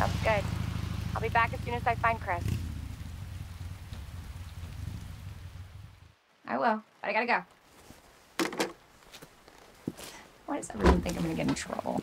Sounds good. I'll be back as soon as I find Chris. I will, but I gotta go. Why does everyone think I'm gonna get in trouble?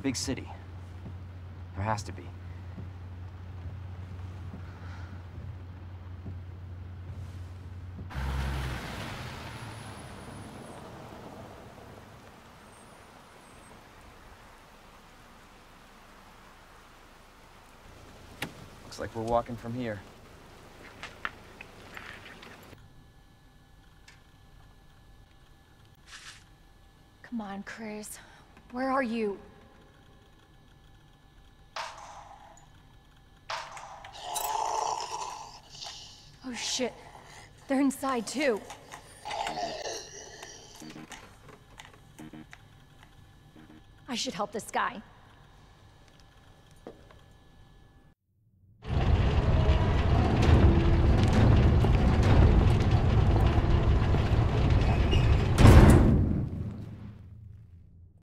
A big city. There has to be. Looks like we're walking from here. Come on, Chris. Where are you? Oh shit. They're inside too. I should help this guy.